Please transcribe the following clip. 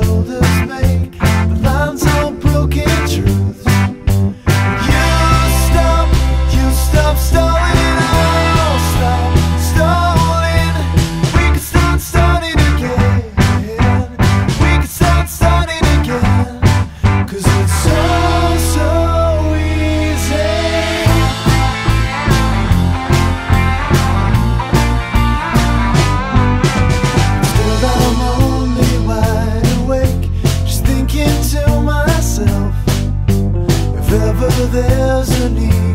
build there's a need.